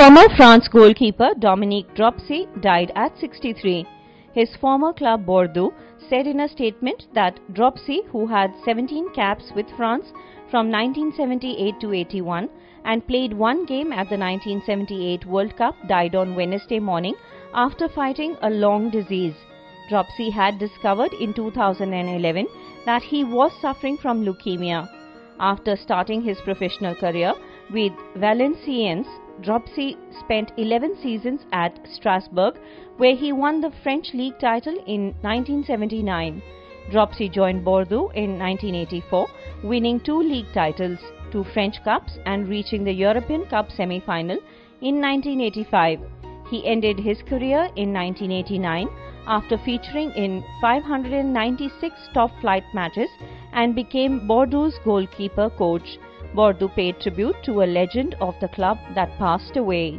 Former France goalkeeper Dominique Dropsy died at 63. His former club Bordeaux said in a statement that Dropsy, who had 17 caps with France from 1978 to 81 and played one game at the 1978 World Cup, died on Wednesday morning after fighting a long disease. Dropsy had discovered in 2011 that he was suffering from leukemia. After starting his professional career with Valenciennes, Dropsy spent 11 seasons at Strasbourg, where he won the French league title in 1979. Dropsy joined Bordeaux in 1984, winning two league titles, two French Cups, and reaching the European Cup semi final in 1985. He ended his career in 1989 after featuring in 596 top flight matches and became Bordeaux's goalkeeper coach. Bordeaux paid tribute to a legend of the club that passed away.